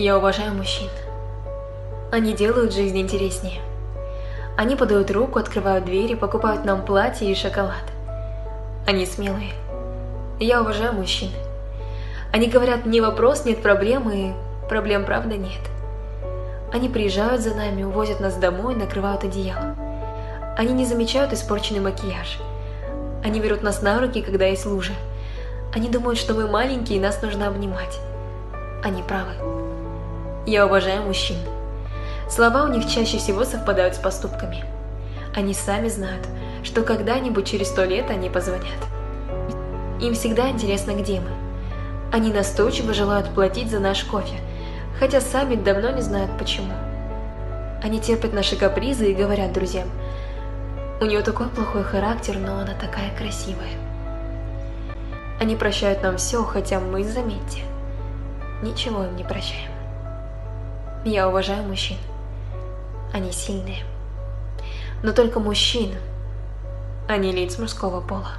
Я уважаю мужчин. Они делают жизнь интереснее. Они подают руку, открывают двери, покупают нам платье и шоколад. Они смелые. Я уважаю мужчин. Они говорят, не вопрос, нет проблемы, проблем правда нет. Они приезжают за нами, увозят нас домой, накрывают одеялом. Они не замечают испорченный макияж. Они берут нас на руки, когда есть лужи. Они думают, что мы маленькие и нас нужно обнимать. Они правы. Я уважаю мужчин. Слова у них чаще всего совпадают с поступками. Они сами знают, что когда-нибудь через сто лет они позвонят. Им всегда интересно, где мы. Они настойчиво желают платить за наш кофе, хотя сами давно не знают почему. Они терпят наши капризы и говорят друзьям, у нее такой плохой характер, но она такая красивая. Они прощают нам все, хотя мы, заметьте, ничего им не прощаем. Я уважаю мужчин. Они сильные. Но только мужчин, а не лиц мужского пола.